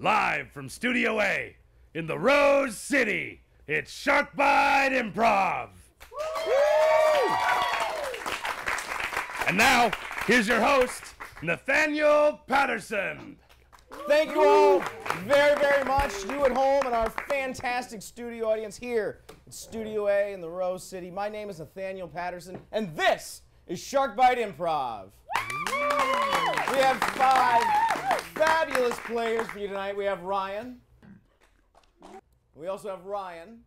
Live from Studio A in the Rose City, it's Sharkbite Improv. And now, here's your host, Nathaniel Patterson. Thank you all very, very much. You at home and our fantastic studio audience here at Studio A in the Rose City. My name is Nathaniel Patterson, and this is Sharkbite Improv. We have five fabulous players for you tonight. We have Ryan. We also have Ryan.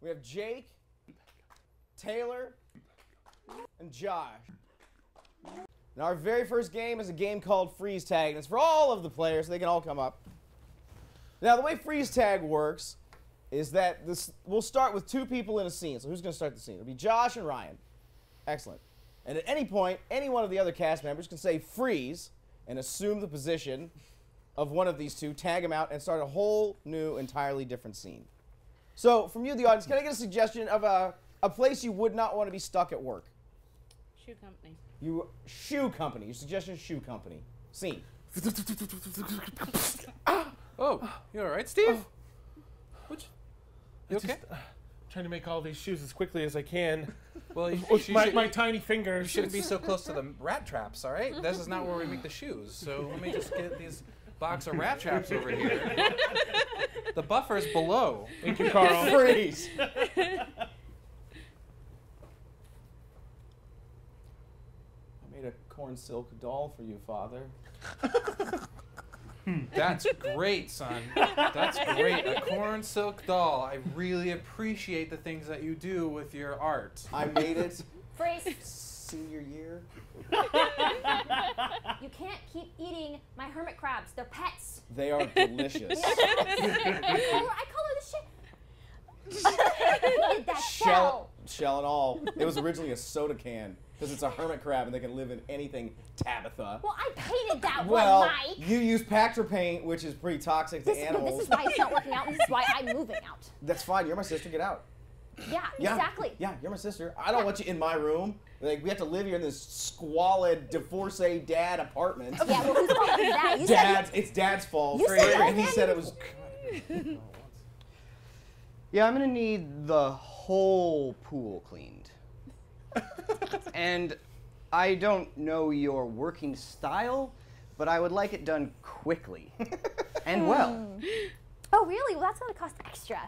We have Jake, Taylor, and Josh. And our very first game is a game called Freeze Tag, and it's for all of the players, so they can all come up. Now, the way Freeze Tag works is that this we'll start with two people in a scene. So who's going to start the scene? It'll be Josh and Ryan. Excellent. And at any point, any one of the other cast members can say freeze and assume the position of one of these two, tag them out, and start a whole new, entirely different scene. So, from you, the audience, can I get a suggestion of a, a place you would not want to be stuck at work? Shoe company. You shoe company. Your suggestion is shoe company. Scene. Oh, you all right, Steve? What? You okay? Just, uh, trying to make all these shoes as quickly as I can well, you, with you my, should, my tiny you fingers. shouldn't be so close to the rat traps, all right? This is not where we make the shoes. So let me just get these box of rat traps over here. The buffer's below. Thank you, Carl. Freeze. I made a corn silk doll for you, Father. Hmm. That's great, son. That's great. A corn silk doll. I really appreciate the things that you do with your art. I made it Freeze. senior year. you can't keep eating my hermit crabs. They're pets. They are delicious. I color, I color the shit. I hated that shell, shell. shell and all. It was originally a soda can because it's a hermit crab and they can live in anything. Tabitha. Well, I painted that Well, one, Mike. you use Pactor paint, which is pretty toxic to This, animals. this is why it's not working out. and This is why I'm moving out. That's fine. You're my sister. Get out. Yeah, Yeah, exactly. Yeah, you're my sister. I don't want you in my room. Like we have to live here in this squalid divorcee dad apartment. Yeah, well, whose fault is that? You Dad's. said It's dad's fault. You said and he that. said it was. Yeah, I'm gonna need the whole pool cleaned. and I don't know your working style, but I would like it done quickly and well. Oh, really? Well, that's gonna cost extra.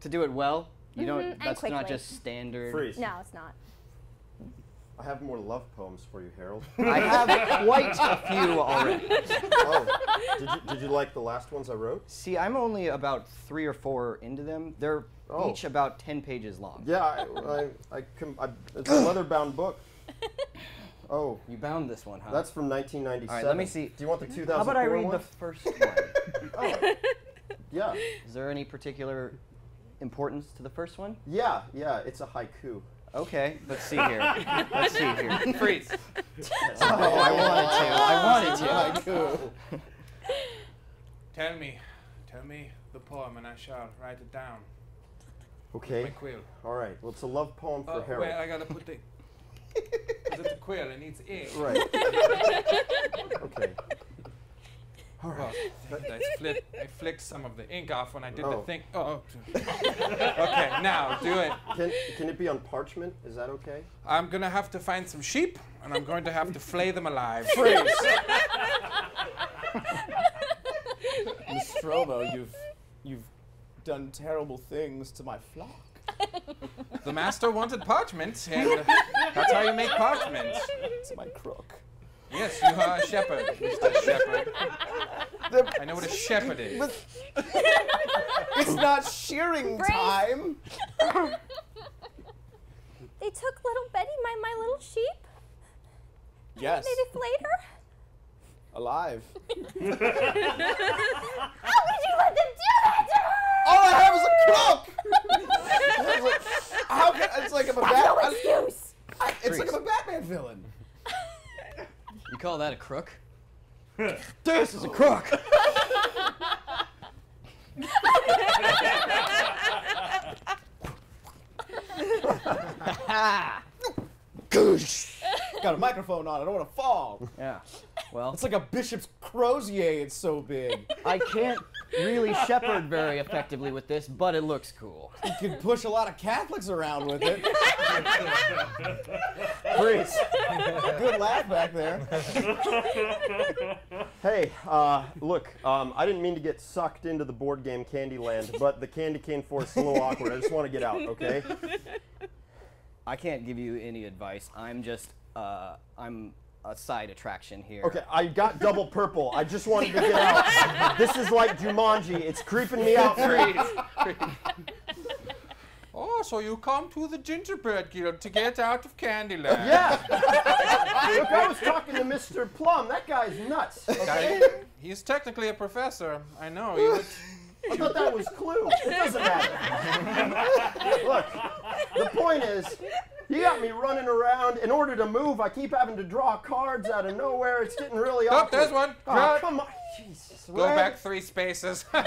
To do it well, you Mhm, don't. and That's not just standard. Freeze. No, it's not. I have more love poems for you, Harold. I have quite a few already. oh, did you, did you like the last ones I wrote? See, I'm only about three or four into them. They're Oh. each about ten pages long. Yeah, I, I, I, com- I it's a leather-bound book. Oh, You bound this one, huh? that's from 1997. All right, let me see. Do you want the 2004 How about I read one? the first one? Oh, yeah, Is there any particular importance to the first one? yeah, yeah. It's a haiku. Okay, let's see here. Let's see here. Freeze. Oh, I wanted to. I wanted to. Haiku. Tell me. Tell me the poem and I shall write it down. Okay. My quill. All right. Well, it's a love poem for uh, Oh, Harold. wait, I gotta put the. Is it the quill? It needs ink. Right. okay. All Well, right. I, flick, I flicked some of the ink off when I did the Oh. thing. Oh. oh. okay, now do it. Can can it be on parchment? Is that okay? I'm gonna have to find some sheep, and I'm going to have to flay them alive. Freeze! Nostromo, you've you've done terrible things to my flock. The master wanted parchment, and that's how you make parchment. To my crook. Yes, you are a shepherd, Mr. Shepherd. I know what a shepherd is. But it's not shearing Freeze. time. They took little Betty, my my little sheep. Yes. They flayed her. Alive. How could you let them do that to her? All I have is a crook. How can it's like I'm a That's bat, no I- excuse. I- it's like I'm a Batman villain. You call that a crook? this is a crook. Goosh. Got a microphone on. I don't want to fall. Yeah. Well, It's like a bishop's crozier. It's so big. I can't really shepherd very effectively with this, but it looks cool. You can push a lot of Catholics around with it. Freeze. Good laugh back there. Hey, uh, look, um, I didn't mean to get sucked into the board game Candyland, but the candy cane force is a little awkward. I just want to get out, okay? I can't give you any advice. I'm just, uh, I'm a side attraction here. Okay, I got double purple. I just wanted to get out. This is like Jumanji. It's creeping me out. Freeze. Oh, so you come to the Gingerbread Guild to get out of Candyland? Yeah. Look, I was talking to Mr. Plum. That guy's nuts. Okay? He's technically a professor. I know. You would, I thought that was Clue. It doesn't matter. Look, the point is, you got me running around. In order to move, I keep having to draw cards out of nowhere. It's getting really oh, awkward. there's one. Oh, Draw come on. Jesus. Go Red. back three spaces. All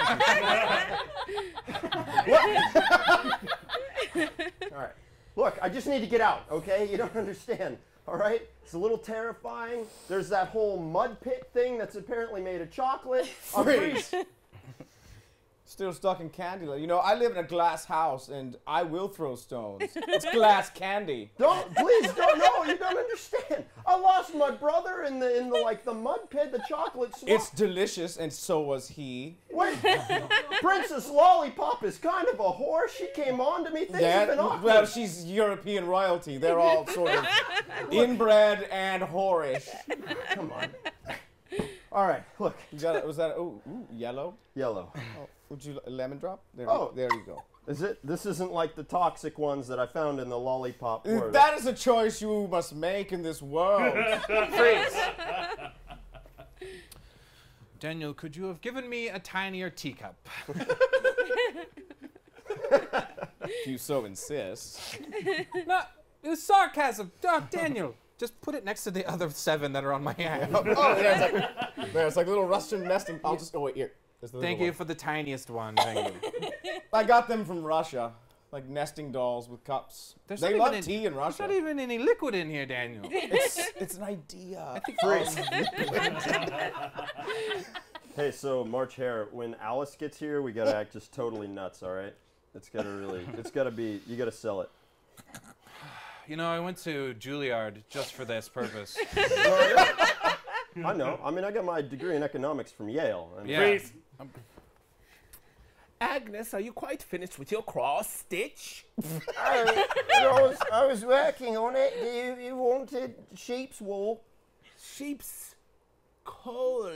right. Look, I just need to get out, okay? You don't understand. All right? It's a little terrifying. There's that whole mud pit thing that's apparently made of chocolate. I'm Freeze. Pretty- Still stuck in Candyland. You know, I live in a glass house and I will throw stones. It's glass candy. Don't please don't no, you don't understand. I lost my brother in the in the like the mud pit, the chocolate swamp. It's delicious, and so was he. Wait, Princess Lollipop is kind of a whore. She came on to me. Things have been awkward. well, she's European royalty. They're all sort of inbred and whorish. Come on. All right, look, You got it? Was that? Oh, ooh, yellow. yellow. Oh, would you lemon drop? There, Oh. there you go. Is it? This isn't like the toxic ones that I found in the lollipop. were. That is a choice you must make in this world. Freeze. Daniel, could you have given me a tinier teacup? if you so insist. no, it was sarcasm. Oh, Daniel, just put it next to the other seven that are on my hand. Oh, yeah, it's like, there, it's like little Russian nesting. I'll just. Oh wait, here. There's the Thank you one. for the tiniest one. Thank you. I got them from Russia, like nesting dolls with cups. There's they not love even any- tea in There's Russia. not even any liquid in here, Daniel. It's, it's an idea. I think Hey, so March Hare, when Alice gets here, we gotta act just totally nuts. All right? It's gotta really. It's gotta be. You gotta sell it. You know, I went to Juilliard just for this purpose. I know. I mean, I got my degree in economics from Yale. I mean, Yeah. Freeze. Um, Agnes, are you quite finished with your cross stitch? I, I was, I was working on it. You, you wanted sheep's wool. Sheep's coal.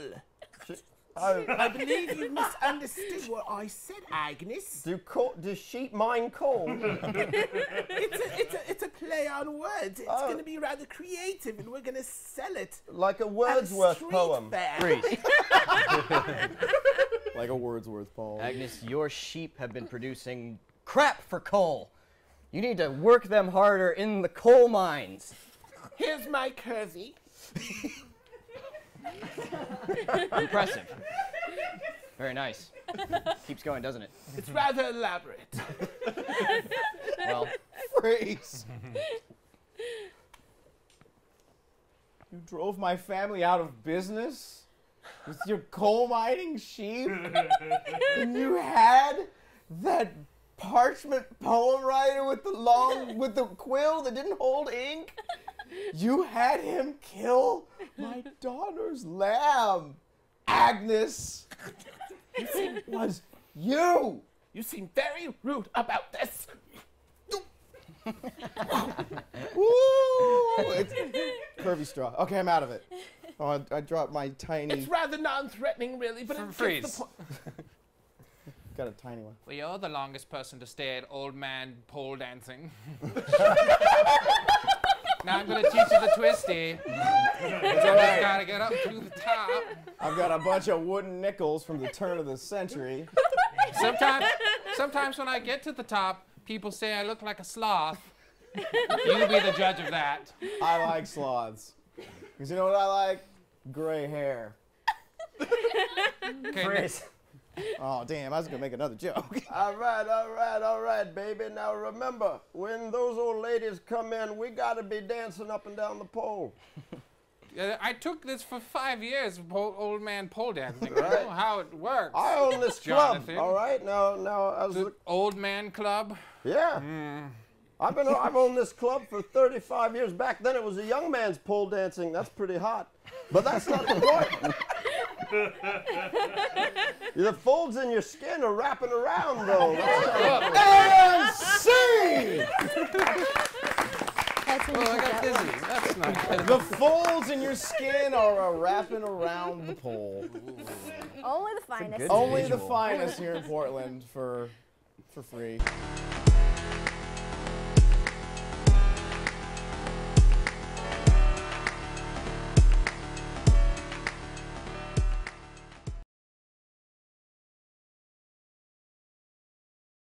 Oh, I believe you misunderstood what I said, Agnes. do, coal, do sheep mine coal? It's a, it's a, it's a play on words. It's Oh. going to be rather creative, and we're going to sell it. like a Wordsworth poem. fair. Freeze. like a Wordsworth poem. Agnes, your sheep have been producing crap for coal. You need to work them harder in the coal mines. Here's my curvy. Impressive. Very nice. Keeps going, doesn't it? It's rather elaborate. Well, Freeze. you drove my family out of business with your coal mining sheep, and you had that parchment poem writer with the long with the quill that didn't hold ink. You had him kill my daughter's lamb, Agnes. It was you. You seem very rude about this. Ooh, it's curvy straw. Okay, I'm out of it. Oh, I, I dropped my tiny. It's rather non-threatening, really, but it gets freeze. the point. Got a tiny one. Well, you're the longest person to stay at old man pole dancing. now I'm gonna teach you the twisty. Eh? You just gotta get up to the top. I've got a bunch of wooden nickels from the turn of the century. Sometimes, sometimes when I get to the top, people say I look like a sloth. You be the judge of that. I like sloths. Because you know what I like? Gray hair. Okay, Freeze. Oh, damn, I was going to make another joke. All right, all right, all right, baby. Now remember, when those old ladies come in, we gotta be dancing up and down the pole. Uh, I took this for five years, pole, old man pole dancing. I know how it works. I own this club. Jonathan. All right. Now, now, I was the look- old man club. yeah. Hmm. I've been I've owned this club for 35 years. Back then, it was a young man's pole dancing. That's pretty hot. But that's not the point. the folds in your skin are wrapping around, though. And scene! That's when Oh, I got dizzy. That's not good. The folds in your skin are a wrapping around the pole. Only the finest. Only the finest here in Portland for for free.